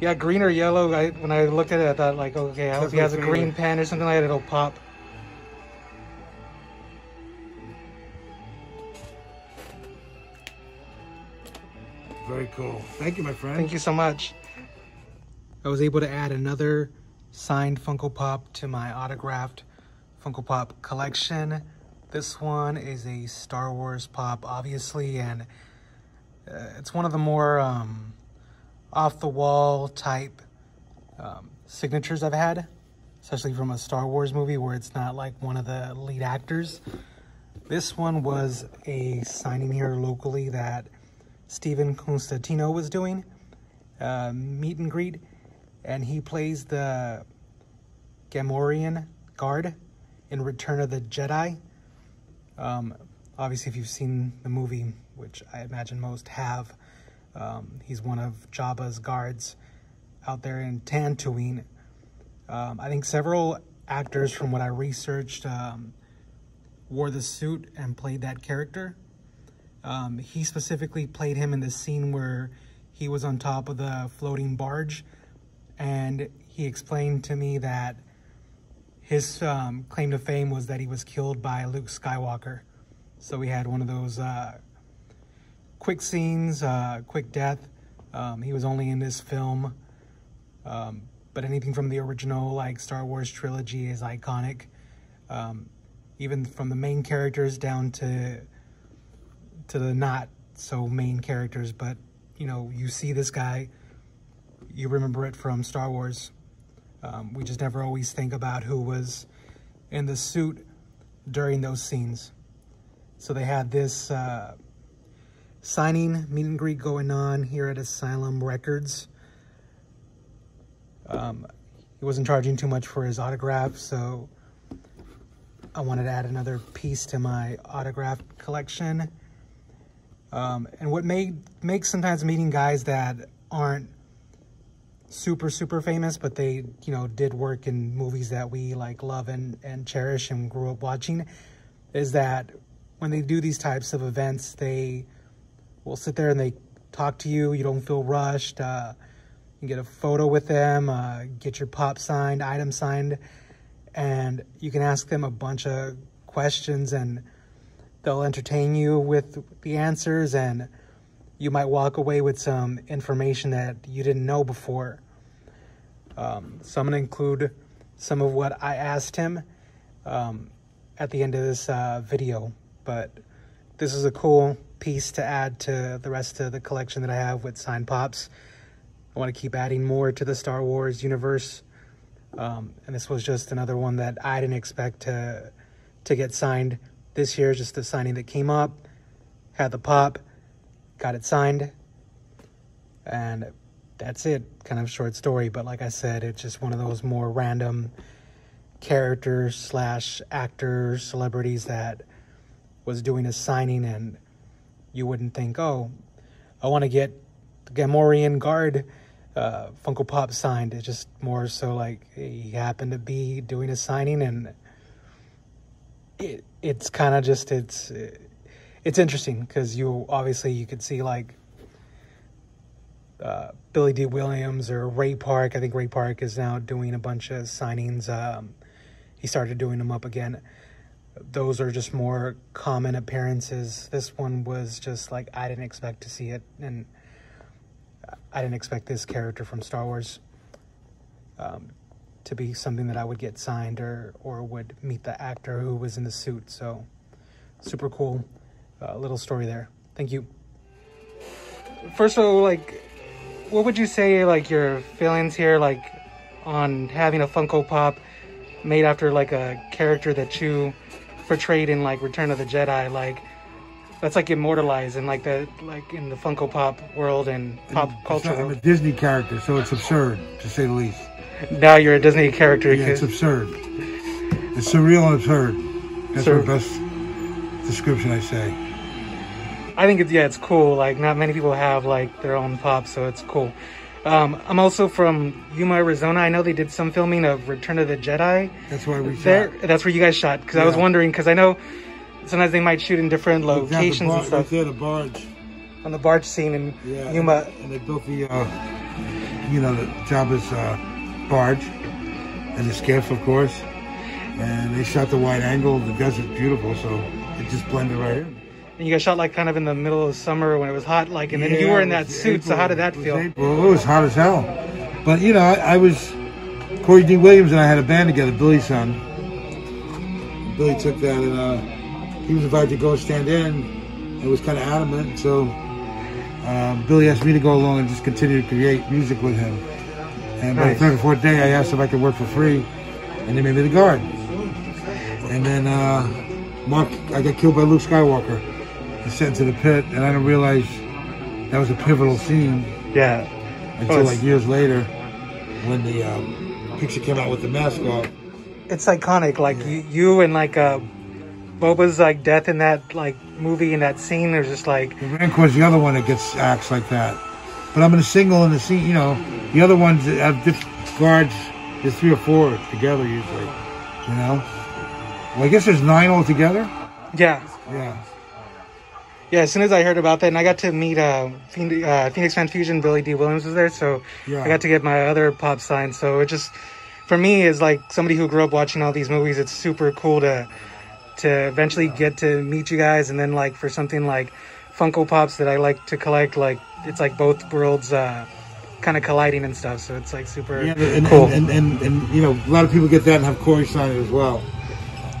Yeah, green or yellow. I, when I looked at it, I thought like, okay, I hope he has a green pen or something like that. It'll pop. Very cool. Thank you, my friend. Thank you so much. I was able to add another signed Funko Pop to my autographed Funko Pop collection. This one is a Star Wars pop, obviously, and uh, it's one of the more um, off-the-wall type um, signatures I've had, especially from a Star Wars movie where it's not like one of the lead actors. This one was a signing here locally that Stephen Constantino was doing, uh, meet and greet, and he plays the Gamorrean guard in Return of the Jedi. Um, obviously, if you've seen the movie, which I imagine most have, um, he's one of Jabba's guards out there in Tatooine. Um, I think several actors, from what I researched, um, wore the suit and played that character. Um, he specifically played him in the scene where he was on top of the floating barge, and he explained to me that his um, claim to fame was that he was killed by Luke Skywalker. So we had one of those uh, quick scenes, uh, quick death. Um, he was only in this film, um, but anything from the original, like Star Wars trilogy, is iconic. Um, even from the main characters down to to the not so main characters, but you know, you see this guy, you remember it from Star Wars. Um, we just never always think about who was in the suit during those scenes. So they had this uh, signing meet and greet going on here at Asylum Records. Um, he wasn't charging too much for his autograph, so I wanted to add another piece to my autograph collection. Um, and what made makes sometimes meeting guys that aren't super super famous but they you know did work in movies that we like love and and cherish and grew up watching is that when they do these types of events they will sit there and they talk to you you don't feel rushed uh, you can get a photo with them uh, get your pop signed item signed and you can ask them a bunch of questions and they'll entertain you with the answers and you might walk away with some information that you didn't know before um, so I'm going to include some of what I asked him um, at the end of this uh, video. But this is a cool piece to add to the rest of the collection that I have with signed pops. I want to keep adding more to the Star Wars universe. Um, and this was just another one that I didn't expect to to get signed this year. Just the signing that came up, had the pop, got it signed, and that's it. Kind of short story, but like I said, it's just one of those more random characters slash actors, celebrities that was doing a signing, and you wouldn't think, oh, I want to get the Gamorrean guard uh, Funko Pop signed. It's just more so like he happened to be doing a signing, and it it's kind of just it's it's interesting because you obviously you could see like uh, Billy Dee Williams or Ray Park. I think Ray Park is now doing a bunch of signings. Um, he started doing them up again. Those are just more common appearances. This one was just like I didn't expect to see it, and I didn't expect this character from Star Wars um, to be something that I would get signed or or would meet the actor who was in the suit. So super cool uh, little story there. Thank you. First of all, like what would you say like your feelings here like on having a Funko Pop made after like a character that you portrayed in like Return of the Jedi like that's like immortalized in like the like in the Funko Pop world and pop And culture. not- I'm a. Disney character, so it's absurd to say the least. Now you're a Disney character. Yeah, it's absurd. It's surreal and absurd. That's Sur- the best description I say. I think it's yeah, it's cool. Like not many people have like their own pop, so it's cool. Um, I'm also from Yuma, Arizona. I know they did some filming of Return of the Jedi. That's why we There, shot. that's where you guys shot. Because I was wondering, because I know sometimes they might shoot in different locations bar- and stuff. Right there, the barge. On the barge scene in Yeah. Yuma. And they built the uh, you know, the Jabba's uh, barge and the skiff, of course. And they shot the wide angle. The desert's beautiful, so it just blended right in. And you got shot like kind of in the middle of summer when it was hot, like, and then you were in that suit. So how did that feel? April. It was hot as hell. But you know, I, I was Corey Dee Williams and I had a band together, Billy's son. Billy took that and uh, he was invited to go stand in. and was kind of adamant, so um, Billy asked me to go along and just continue to create music with him. And by the third or fourth day, I asked if I could work for free, and they made me the guard. And then uh, Mark, I got killed by Luke Skywalker sent to the pit, and I didn't realize that was a pivotal scene Yeah. until it's- like years later when the um, picture came out with the mask off. It's iconic. Like you, you and like uh, Boba's like death in that like movie in that scene. There's just like The Rancor's the other one that gets axed like that. But I'm in a single in the scene, you know. The other ones have different guards. There's three or four together usually, you know. Well, I guess there's nine altogether. yeah. Yeah. Yeah, as soon as I heard about that, and I got to meet uh, Phoenix, uh, Phoenix Fan Fusion, Billy Dee Williams was there, so Yeah. I got to get my other pop sign. So it just, for me, is like somebody who grew up watching all these movies. It's super cool to to eventually get to meet you guys, and then like for something like Funko Pops that I like to collect, like it's like both worlds uh, kind of colliding and stuff. So it's like super Yeah, and, cool. and, and, and, and, you know, a lot of people get that and have Corey sign it as well.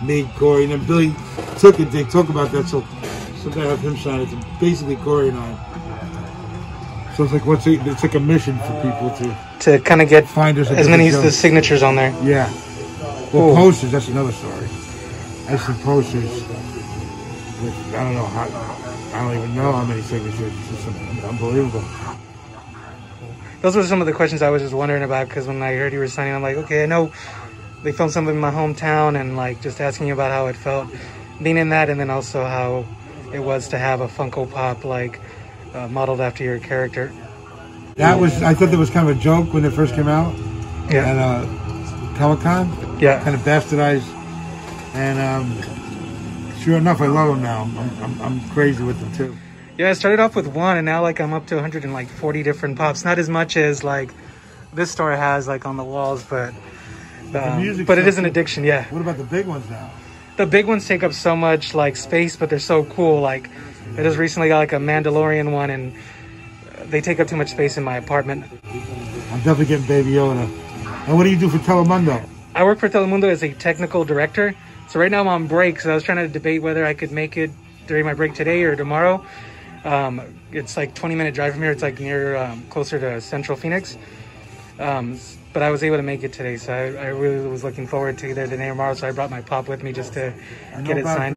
Me, Corey, and then Billy took it. They talk about that, so sometimes I have him sign. It's basically Corey and I. So it's like what's it, it's like a mission for people to to kind of get find us. as many the signatures on there. Yeah. Well, Cool. posters, that's another story. I some posters. With, I don't know how, I don't even know how many signatures. It's just unbelievable. those were some of the questions I was just wondering about because when I heard you were signing, I'm like, okay, I know they filmed something in my hometown, and like just asking you about how it felt being in that, and then also how it was to have a Funko Pop like uh, modeled after your character. That was, I thought that was kind of a joke when it first came out at Yeah, uh, Comic Con. yeah, Kind of bastardized. And um, sure enough, I love them now. I'm, I'm, I'm crazy with them too. yeah. I started off with one, and now like I'm up to 140 different pops. Not as much as like this store has like on the walls, but um, but it is an addiction. Yeah. What about the big ones now? The big ones take up so much like space, but they're so cool. Like I just recently got like a Mandalorian one, and they take up too much space in my apartment. I'm definitely getting Baby Yoda. And what do you do for Telemundo? I work for Telemundo as a technical director. So right now I'm on break. So I was trying to debate whether I could make it during my break today or tomorrow. Um, it's like 20 minute drive from here. It's like near um, closer to Central Phoenix. Um, but I was able to make it today, so I, I really was looking forward to either today or tomorrow. So I brought my pop with me just to get it signed.